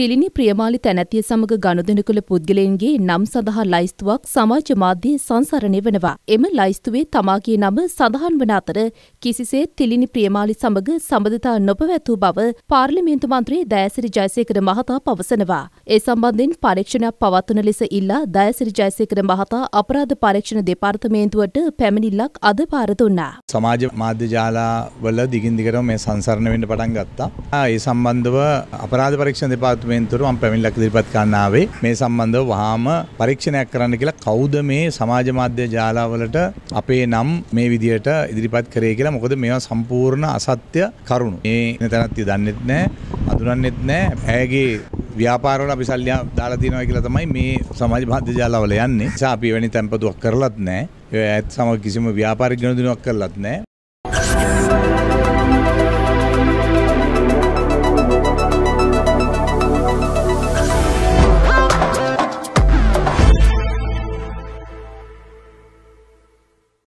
තිලිනි ප්‍රියමාලි තැනැතිය සමග ගනුදෙනු කළ පුද්ගලයන්ගේ නම් සඳහා ලයිස්තුවක් සමාජ මාධ්‍යයේ සංසරණය වනවා. එම ලයිස්තුවේ තමාගේ නම සඳහන් වන අතර කිසිසේත් තිලිනි ප්‍රියමාලි සමග සබඳතා නොපවැත්වූ බව පාර්ලිමේන්තු මන්ත්‍රී දෑසිරි ජයසේකර මහතා පවසනවා. ඒ සම්බන්ධයෙන් පරීක්ෂණයක් පවත්වන ලෙස ඉල්ලා දෑසිරි ජයසේකර මහතා අපරාධ පරීක්ෂණ දෙපාර්තමේන්තුවට පැමිණිල්ලක් අද පාර දුන්නා. සමාජ මාධ්‍ය ජාලාවල දිගින් දිගටම මේ සංසරණ වෙන්න පටන් ගත්තා. ඒ සම්බන්ධව අපරාධ පරීක්ෂණ දෙපාර්තමේන්තුවට මම පැමිණිල්ලක් ඉදිරිපත් කරන්න ආවේ. මේ සම්බන්ධව වහාම පරීක්ෂණයක් කරන්න කියලා කවුද මේ සමාජ මාධ්‍ය ජාලාවලට අපේ නම් මේ විදියට ඉදිරිපත් කරේ කියලා. මොකද මේවා සම්පූර්ණ අසත්‍ය කරුණු. මේ තැනත්තිය දන්නෙත් නැහැ, අඳුරන්නෙත් නැහැ. ඇයගේ ව්‍යාපාරවල අපි සල්ලි දාලා තියෙනවා කියලා තමයි මේ සමාජ මාධ්‍ය ජාලවල යන්නේ. නිසා අපි එවැනි තැන්පතුවක් කරලත් නැහැ. ඒ ඇත් සමග කිසිම ව්‍යාපාරික ගනුදෙනුවක් කරලත් නැහැ.